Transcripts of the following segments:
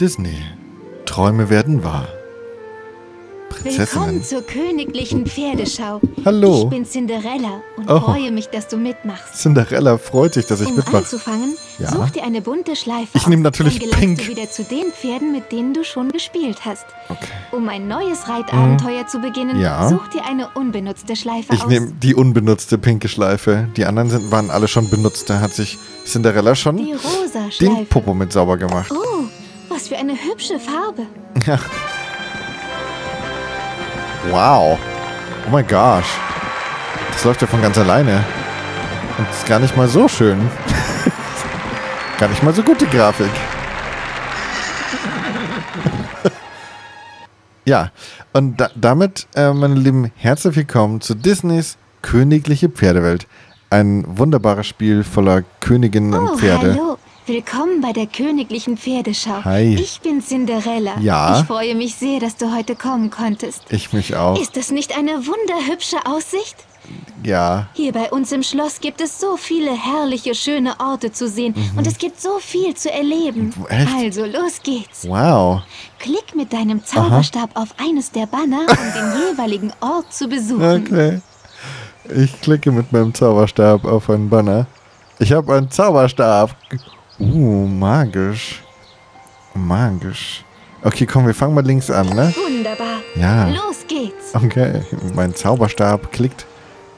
Disney. Träume werden wahr. Willkommen Prinzessinnen. zur königlichen Pferdeschau. Hallo. Ich bin Cinderella und Oh. freue mich, dass du mitmachst. Cinderella freut sich, dass ich Um mitmache. anzufangen, Ja. such dir eine bunte Schleife Ich nehm aus. natürlich Dann pink. du wieder zu den Pferden, mit denen du schon gespielt hast. Okay. Um ein neues Reitabenteuer zu beginnen, Mhm. Ja. such dir eine unbenutzte Schleife Ich aus. nehme die unbenutzte pinke Schleife. Die anderen sind, waren alle schon benutzt. Da hat sich Cinderella schon die rosa den. Popo mit sauber gemacht. Oh, was für eine hübsche Farbe. Wow. Oh mein gosh. Das läuft ja von ganz alleine. Und ist gar nicht mal so schön. gar nicht mal so gut, die Grafik. ja, und da, damit, äh, meine Lieben, herzlich willkommen zu Disneys Königliche Pferdewelt. Ein wunderbares Spiel voller Königinnen und Oh, Pferde. hallo. Willkommen bei der königlichen Pferdeschau. Hi. Ich bin Cinderella. Ja? Ich freue mich sehr, dass du heute kommen konntest. Ich mich auch. Ist das nicht eine wunderhübsche Aussicht? Ja. Hier bei uns im Schloss gibt es so viele herrliche, schöne Orte zu sehen und es gibt so viel zu erleben. Mhm. Echt? Also los geht's. Wow. Klick mit deinem Zauberstab auf eines der Banner, um den jeweiligen Ort zu besuchen. Okay. Ich klicke mit meinem Zauberstab auf einen Banner. Ich habe einen Zauberstab. Uh, magisch. Magisch. Okay, komm, wir fangen mal links an, ne? Wunderbar. Ja. Los geht's. Okay, mein Zauberstab klickt.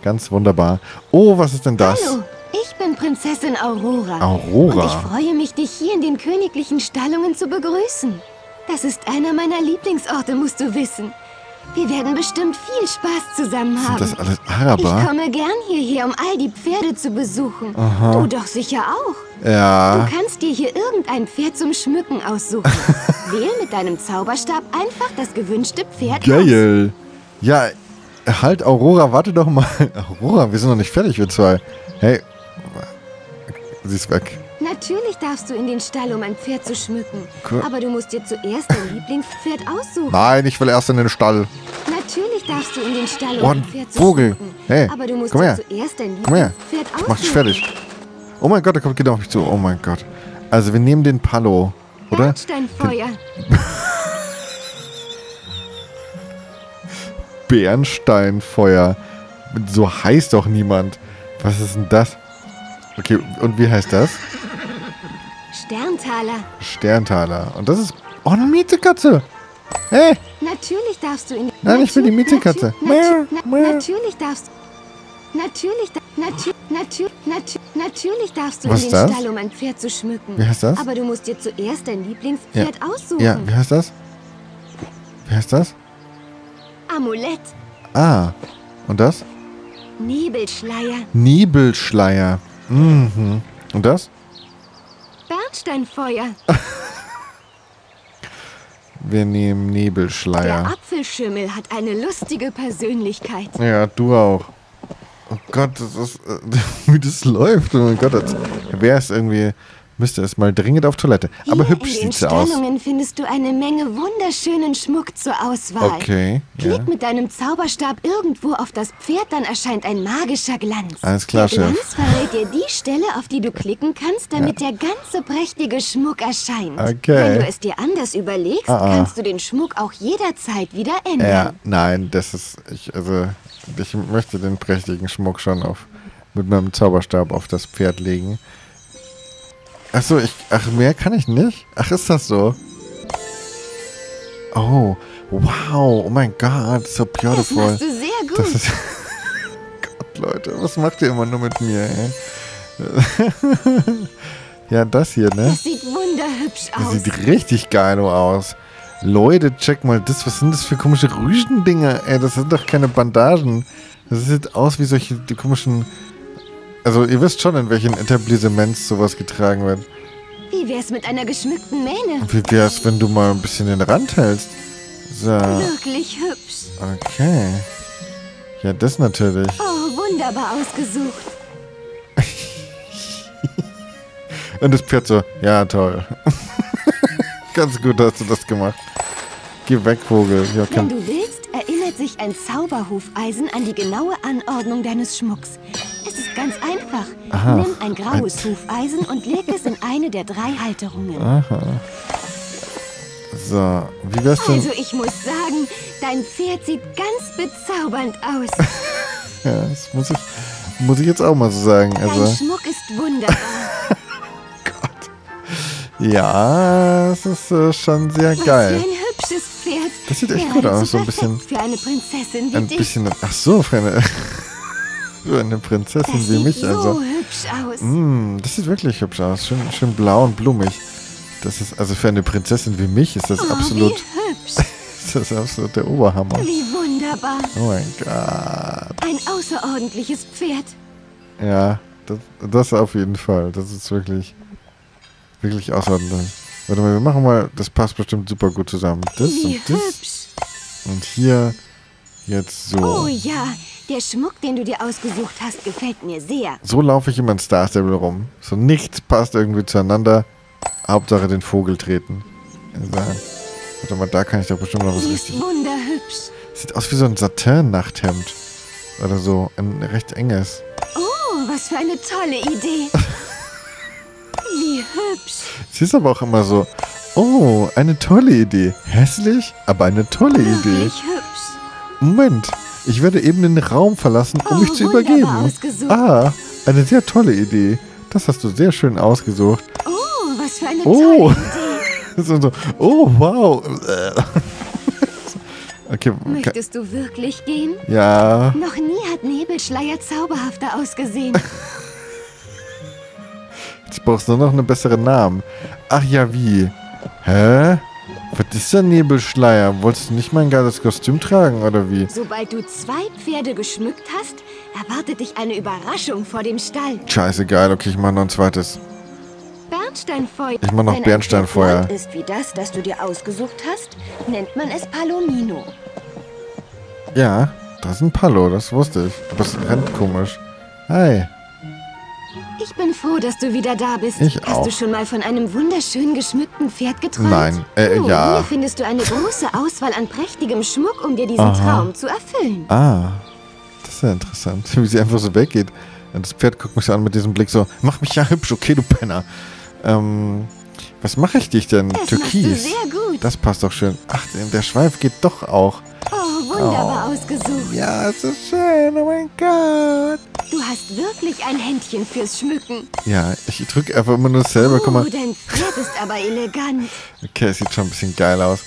Ganz wunderbar. Oh, was ist denn das? Hallo, ich bin Prinzessin Aurora. Aurora? Und ich freue mich, dich hier in den königlichen Stallungen zu begrüßen. Das ist einer meiner Lieblingsorte, musst du wissen. Wir werden bestimmt viel Spaß zusammen Sind haben. das alles ich Araber? komme gern hierher, um all die Pferde zu besuchen. Aha. Du doch sicher auch. Ja. Du kannst dir hier irgendein Pferd zum Schmücken aussuchen. Wähl mit deinem Zauberstab einfach das gewünschte Pferd aus. Geil. Ja, halt, Aurora, warte doch mal. Aurora, wir sind noch nicht fertig, wir zwei. Hey. Sie ist weg. Natürlich darfst du in den Stall, um ein Pferd zu schmücken. Cool. Aber du musst dir zuerst dein Lieblingspferd aussuchen. Nein, ich will erst in den Stall. Natürlich darfst du in den Stall, um Oh, ein Pferd zu Vogel. schmücken. Hey, Aber du musst komm dir her. zuerst dein Komm her. Lieblingspferd aussuchen. Ich mach dich fertig. Oh mein Gott, der kommt genau auf mich zu. Oh mein Gott. Also wir nehmen den Palo, oder? Bernsteinfeuer. Bernsteinfeuer. So heißt doch niemand. Was ist denn das? Okay, und wie heißt das? Sterntaler. Sterntaler. Und das ist... Oh, eine Miezekatze. Hey, Natürlich darfst du in Nein, ich will die Miezekatze. Natu Miau, natu miau. na natürlich darfst Natürlich, natu natu natu natürlich darfst du Was in den das? Stall, um ein Pferd zu schmücken. Wie heißt das? Aber du musst dir zuerst dein Lieblingspferd aussuchen. ja, wie heißt das? Wie heißt das? Amulett, Ah, und das? Nebelschleier, Nebelschleier. Mhm. Und das? Bernsteinfeuer, Wir nehmen der Nebelschleier. Apfelschimmel hat eine lustige Persönlichkeit. Ja, du auch. Oh Gott, das ist, äh, wie das läuft. Oh mein Gott, das, wer ist irgendwie, müsste es mal dringend auf Toilette. Aber Hier hübsch in den sieht sie aus. Stallungen findest du eine Menge wunderschönen Schmuck zur Auswahl. Okay, ja. Klick mit deinem Zauberstab irgendwo auf das Pferd, dann erscheint ein magischer Glanz. Alles klar, der Glanz Chef. verrät dir die Stelle, auf die du klicken kannst, damit der ganze prächtige Schmuck erscheint. Okay. Wenn du es dir anders überlegst, Ah, ah. kannst du den Schmuck auch jederzeit wieder Ja, ändern. nein, das ist, ich, also, ich möchte den prächtigen Schmuck schon auf, mit meinem Zauberstab auf das Pferd legen. Ach so, ich, ach, mehr kann ich nicht? Ach, ist das so? Oh, wow, oh mein Gott, so Das beautiful. machst du sehr gut. Das ist. Gott, Leute, was macht ihr immer nur mit mir, ey? ja, das hier, ne? das sieht wunderhübsch Das aus. sieht richtig geil aus. Leute, check mal das. Was sind das für komische Rüschendinger? Ey, das sind doch keine Bandagen. Das sieht aus wie solche die komischen. Also, ihr wisst schon, in welchen Etablissements sowas getragen wird. Wie wär's mit einer geschmückten Mähne? Wie wär's, wenn du mal ein bisschen den Rand hältst? So, Wirklich hübsch. okay. Ja, das natürlich. Oh, wunderbar ausgesucht. Und das Pferd so, ja, toll. Ganz gut hast du das gemacht. Geh weg, Vogel. Ja, Wenn du willst, erinnert sich ein Zauberhufeisen an die genaue Anordnung deines Schmucks. Es ist ganz einfach. Aha. Nimm ein graues Hufeisen und leg es in eine der drei Halterungen. aha. So, wie wär's denn? Also ich muss sagen, dein Pferd sieht ganz bezaubernd aus. Ja, das muss ich, muss ich jetzt auch mal so sagen. Dein Also, Schmuck ist wunderbar. ja, es ist äh, schon sehr Was für geil. ein hübsches Pferd. Das sieht echt Geradezu gut aus, so ein bisschen- Für eine Prinzessin wie Ein dich. bisschen, ach so, für eine, für eine Prinzessin das wie sieht mich. so Also, hübsch aus. Mm, das sieht wirklich hübsch aus. Schön, schön blau und blumig. Das ist, also für eine Prinzessin wie mich ist das oh, absolut, ist das absolut der Oberhammer. Wie wunderbar. Oh mein Gott. Ein außerordentliches Pferd. Ja, das, das auf jeden Fall. Das ist wirklich, wirklich außerordentlich. Warte mal, wir machen mal, das passt bestimmt super gut zusammen. Das Wie und das hübsch. und hier jetzt Oh so. ja, der Schmuck, den du dir ausgesucht hast, gefällt mir sehr. So laufe ich immer in Star Stable rum. So nichts passt irgendwie zueinander. Hauptsache den Vogel treten. Also, warte mal, da kann ich doch bestimmt noch was ist richtig. wunderhübsch. Sieht aus wie so ein Satin-Nachthemd. Oder so. Ein recht enges. Oh, was für eine tolle Idee. Wie hübsch. Sie ist aber auch immer so. Oh, eine tolle Idee. Hässlich, aber eine tolle Idee. Wirklich hübsch. Moment, ich werde eben den Raum verlassen, um Oh, mich zu übergeben. ausgesucht. Ah, eine sehr tolle Idee. Das hast du sehr schön ausgesucht. Oh, was für eine Oh. tolle Idee. So, oh, wow. Okay, ka- Möchtest du wirklich gehen? ja. Noch nie hat Nebelschleier zauberhafter ausgesehen. Jetzt brauchst du nur noch einen besseren Namen. Ach ja, wie? Hä? Was ist der Nebelschleier? Wolltest du nicht mal ein geiles Kostüm tragen, oder wie? Sobald du zwei Pferde geschmückt hast, erwartet dich eine Überraschung vor dem Stall. Scheiße, geil. Okay, ich mach noch ein zweites. Bernsteinfeuer. Ich mach noch Wenn Bernsteinfeuer. ein Pferd ist wie das, das du dir ausgesucht hast, nennt man es Palomino. Ja, das ist ein Palo, das wusste ich. Aber es rennt komisch. Hi. Ich bin froh, dass du wieder da bist. Ich Hast auch. du schon mal von einem wunderschön geschmückten Pferd geträumt? Nein, äh, oh, ja. Hier findest du eine große Auswahl an prächtigem Schmuck, um dir diesen Aha. Traum zu erfüllen. Ah, das ist ja interessant, wie sie einfach so weggeht. Und das Pferd guckt mich an mit diesem Blick so, mach mich ja hübsch, okay, du Penner. Ähm, was mache ich dich denn? Das Türkis. sehr gut. Das passt doch schön. Ach, der Schweif geht doch auch. Oh, wunderbar ausgesucht. Ja, es ist schön, oh mein Gott. Du hast wirklich ein Händchen fürs Schmücken. Ja, ich drücke einfach immer nur selber, guck Oh, mal. dein Pferd ist aber elegant. Okay, es sieht schon ein bisschen geil aus.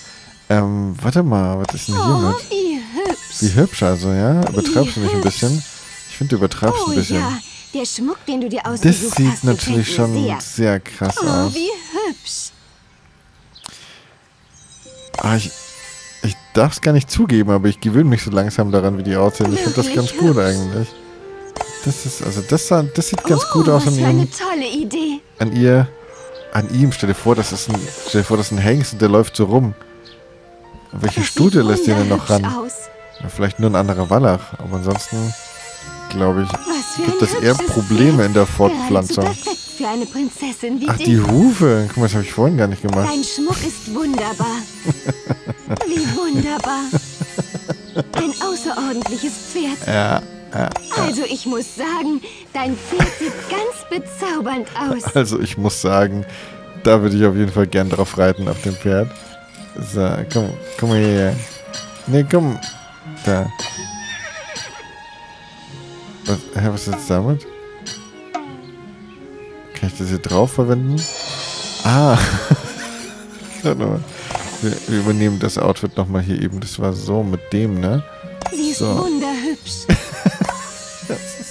Ähm, warte mal, was ist denn Oh, hiermit? wie hübsch. Wie hübsch also, ja? Übertreibst du nicht ein bisschen? Ich finde, du übertreibst Oh ein bisschen. ja, der Schmuck, den du dir Das ausgesucht sieht hast, natürlich schon sehr. sehr krass Oh, aus. wie hübsch. Ah, ich, ich darf es gar nicht zugeben, aber ich gewöhne mich so langsam daran, wie die aussehen. Ich finde das ganz gut eigentlich. Das ist, also das, sah- das sieht ganz oh, gut aus an ihm. An ihr, an ihm. Stell dir vor, das ist ein, stell dir vor, das ist ein Hengst und der läuft so rum. Welche Das Studie lässt ihr denn noch ran? Ja, vielleicht nur ein anderer Wallach, aber ansonsten glaube ich, gibt es eher Probleme in der Fortpflanzung. Ach, die Hufe. Guck mal, das habe ich vorhin gar nicht gemacht. Dein Schmuck ist wunderbar. Wie wunderbar. Ein außerordentliches Pferd. Ja. Also ich muss sagen, dein Pferd sieht ganz bezaubernd aus. Also ich muss sagen, da würde ich auf jeden Fall gern drauf reiten, auf dem Pferd. So, komm, komm mal her. Nee, komm. Da. Was, hä, was ist jetzt damit? Kann ich das hier drauf verwenden? Ah. Warte mal. Wir, wir übernehmen das Outfit nochmal hier eben. Das war so mit dem, ne? Sie ist So. wunderhübsch.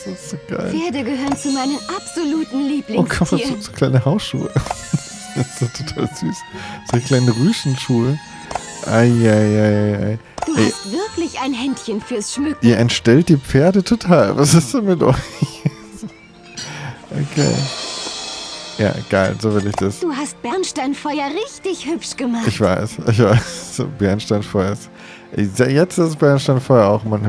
Das ist, so geil. Pferde gehören zu meinen absoluten Oh, guck mal, so, Lieblingstieren. so kleine Hausschuhe. das ist total süß. So kleine Rüschenschuhe. Eieieiei. Du Ey, hast wirklich ein Händchen fürs Schmücken. ihr entstellt die Pferde total. Was ist denn mit euch? okay. Ja, geil, so will ich das. Du hast Bernsteinfeuer richtig hübsch gemacht. Ich weiß, ich weiß. Bernsteinfeuer ist. Jetzt ist Bernsteinfeuer auch mal.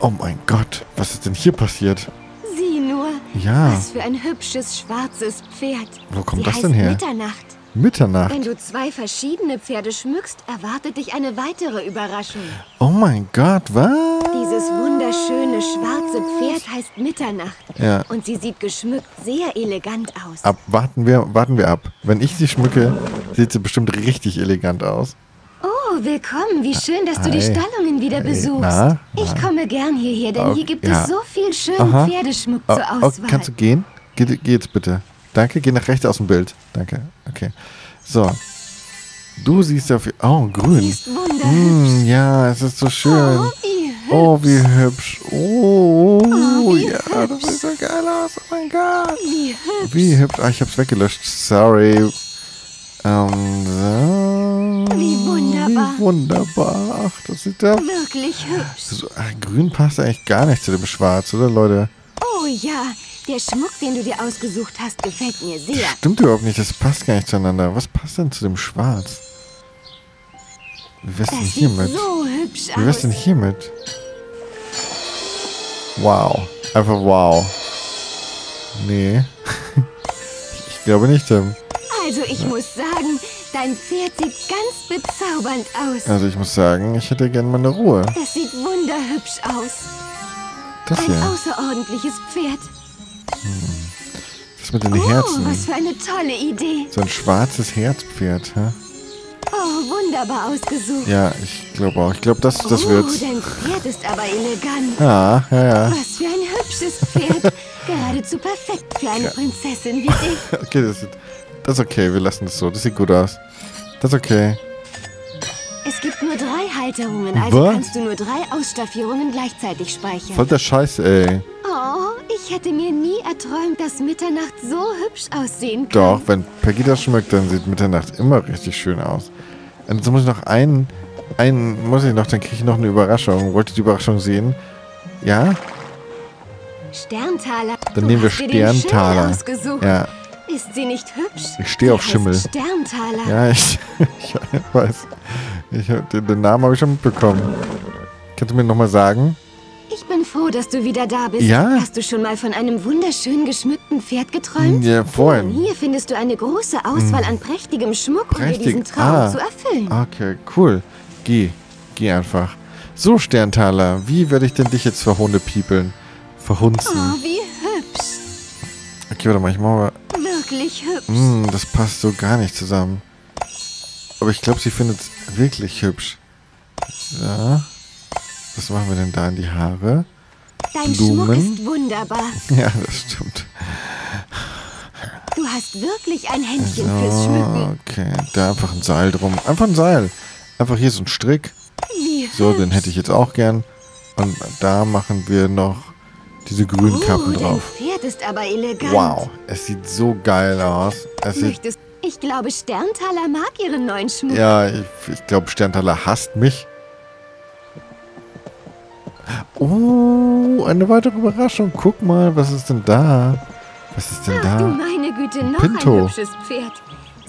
Oh mein Gott, was ist denn hier passiert? Sieh nur, Ja, was für ein hübsches schwarzes Pferd. Wo kommt Sie das denn her? Mitternacht. Mitternacht. Wenn du zwei verschiedene Pferde schmückst, erwartet dich eine weitere Überraschung. Oh mein Gott, was? Dieses wunderschöne schwarze Pferd heißt Mitternacht. Ja. Und sie sieht geschmückt sehr elegant aus. Ab, warten wir, warten wir ab. Wenn ich sie schmücke, sieht sie bestimmt richtig elegant aus. Oh, willkommen. Wie schön, dass du die. Stallungen wieder besuchst. Ich komme gern hierher, denn hier gibt ja. es so viel schönen. Pferdeschmuck Oh, zur oh, Auswahl. kannst du gehen? Geh, geh jetzt bitte. Danke, geh nach rechts aus dem Bild. Danke. Okay. So. Du siehst auf. Oh, Sie grün. ist wunderhübsch. Hm, ja, es ist so schön. Oh, wie hübsch. Oh, wie hübsch. Oh, wie ja, das sieht so geil aus. Oh mein Gott. Wie hübsch. Wie hübsch. Ah, ich hab's weggelöscht. Sorry. Ähm, so. Wie wunderbar. Wie wunderbar. Ach, das sieht ja. Wirklich hübsch. So, ach, grün passt eigentlich gar nicht zu dem Schwarz, oder Leute? Oh ja, der Schmuck, den du dir ausgesucht hast, gefällt mir sehr. Stimmt überhaupt nicht, das passt gar nicht zueinander. Was passt denn zu dem Schwarz? Wie wär's denn Das sieht hiermit? so hübsch Wie wär's aus. denn hiermit? Wow. Einfach wow. Nee. ich glaube nicht, Tim. Also ich muss sagen, dein Pferd sieht ganz bezaubernd aus. Also ich muss sagen, ich hätte gerne mal eine Ruhe. Das sieht wunderhübsch aus. Das Ein hier. außerordentliches Pferd. Das mit den Oh, was Herzen. für eine tolle Idee. So ein schwarzes Herzpferd, hä? Oh, wunderbar ausgesucht. Ja, ich glaube auch. Ich glaube, das, das oh, wird's. dein Pferd ist aber elegant. Ja, ja, ja. Was für ein hübsches Pferd. Geradezu perfekt für eine Prinzessin wie dich. Okay, das, sieht, das ist okay. Wir lassen das so. Das sieht gut aus. Das ist okay. Es gibt nur drei Halterungen, also Was? kannst du nur drei Ausstaffierungen gleichzeitig speichern. Voll der Scheiß, ey. Oh, ich hätte mir nie erträumt, dass Mitternacht so hübsch aussehen kann. Doch, wenn Peggy das schmeckt, dann sieht Mitternacht immer richtig schön aus. Und jetzt muss ich noch einen, einen muss ich noch, dann kriege ich noch eine Überraschung. Wollt ihr die Überraschung sehen? Ja? Sterntaler. Dann du nehmen wir Sterntaler. Ja, Ist sie nicht hübsch? Ich stehe auf Schimmel. Sterntaler. ja, ich, ich weiß. Ich, den, Namen habe ich schon mitbekommen. Kannst du mir nochmal sagen? Ich bin froh, dass du wieder da bist. Ja? Hast du schon mal von einem wunderschön geschmückten Pferd geträumt? Ja, vorhin. Nun, hier findest du eine große Auswahl an prächtigem Schmuck, um dir Prächtig. diesen Traum Ah. zu erfüllen. Okay, cool. Geh. Geh einfach. So, Sterntaler, wie werde ich denn dich jetzt verhundepiepeln? Verhunzen. Oh, wie hübsch. Okay, warte mal, ich mach mal. Wirklich hübsch. Hm, das passt so gar nicht zusammen. Aber ich glaube, sie findet es wirklich hübsch. So. Was machen wir denn da in die Haare? Dein Blumen? Schmuck ist wunderbar. Ja, das stimmt. Du hast wirklich ein Händchen fürs Schmücken. Okay, da einfach ein Seil drum. Einfach ein Seil. Einfach hier so ein Strick. Wie So, den hätte ich jetzt auch gern. Und da machen wir noch diese grünen Kappen oh, drauf. dein Pferd ist aber elegant. Wow, es sieht so geil aus. Es Möchtest ich glaube, Sterntaler mag ihren neuen Schmuck. ja, ich, ich glaube, Sterntaler hasst mich. Oh, eine weitere Überraschung. Guck mal, was ist denn da? Was ist denn Ach du da? meine Güte, noch Pinto. ein hübsches Pferd.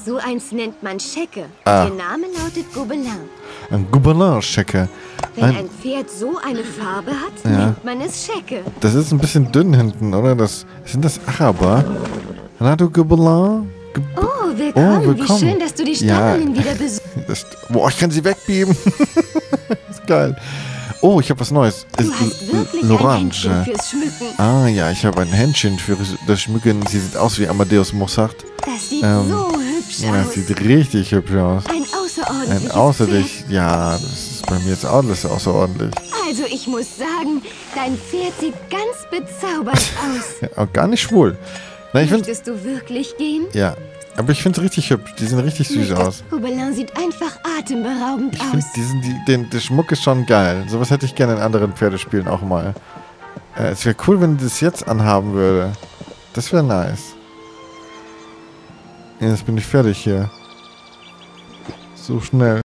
So eins nennt man Schecke. Ah. Der Name lautet Gobelin. Ein Gouverneur-Checker. Wenn Ein- ein Pferd so eine Farbe hat, Ja. nennt man es Schecke. Das ist ein bisschen dünn hinten, oder? Das, sind das Araber? Renato Gobelin? Ge- Oh, willkommen. Oh, willkommen. Wie schön, dass du die Ja. Stallungen wieder besuchst. Das, boah, ich kann sie wegbeamen. ist geil. Oh, ich habe was Neues. Du Ist hast wirklich ein. Händchen fürs Schmücken. Ah ja, ich habe ein Händchen für das Schmücken. Sie sieht aus wie Amadeus Mozart. Das sieht Ähm, so hübsch Ja, das aus. sieht richtig hübsch aus. Ein außerordentliches Ein außerordentlich, ja, das ist bei mir jetzt auch alles außerordentlich. Also ich muss sagen, dein Pferd sieht ganz bezaubernd aus. Ja, auch gar nicht schwul. Na, ich Möchtest du wirklich gehen? ja, aber ich finde es richtig hübsch. Die sehen richtig süß Möchtest- aus. Gobelin sieht einfach atemberaubend Ich aus. diesen, die, den, der Schmuck ist schon geil. Sowas hätte ich gerne in anderen Pferdespielen auch mal. Äh, es wäre cool, wenn das jetzt anhaben würde. Das wäre nice. Ja, jetzt bin ich fertig hier. So schnell.